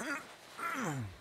Hey.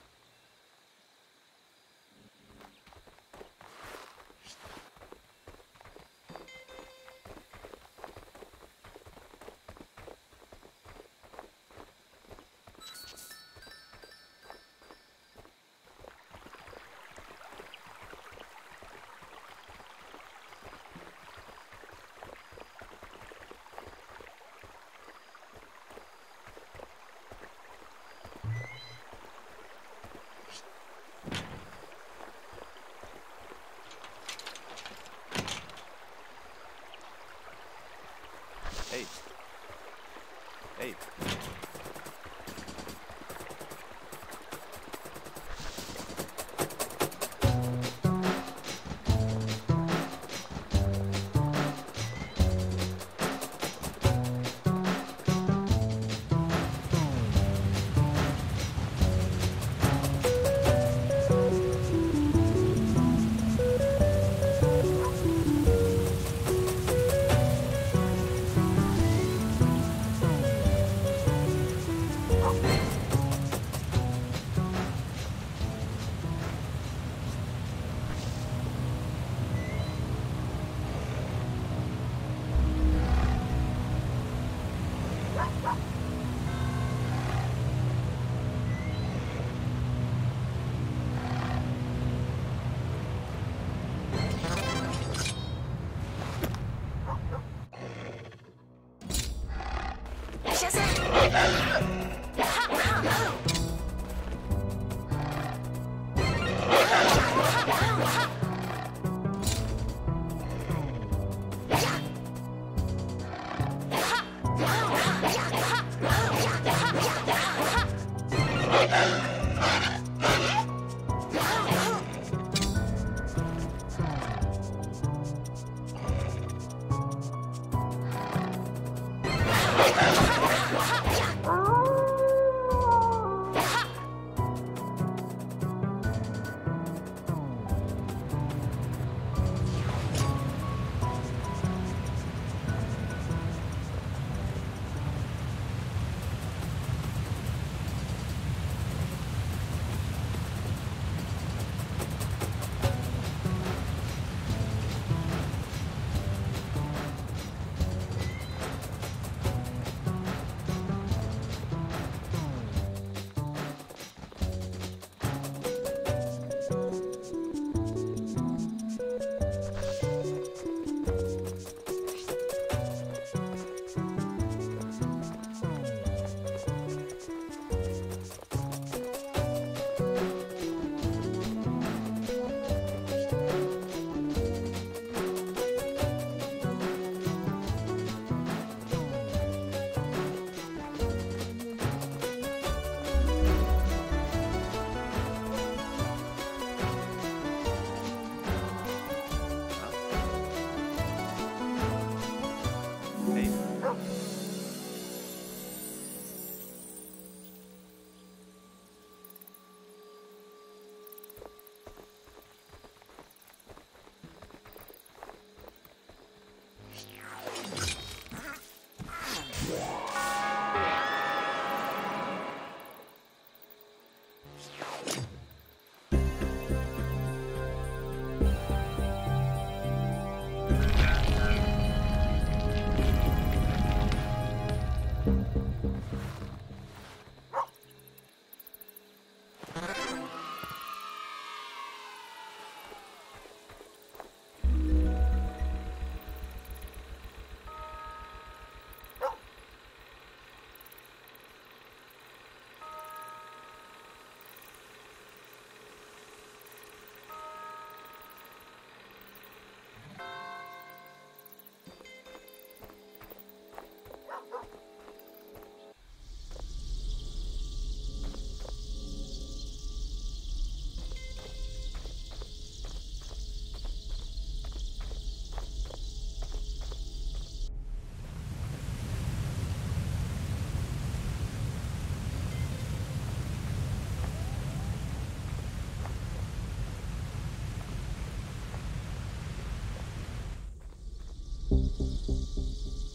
フフフ。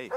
Hey.